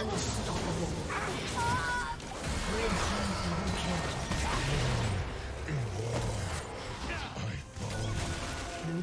I will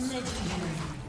Legendary.